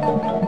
you.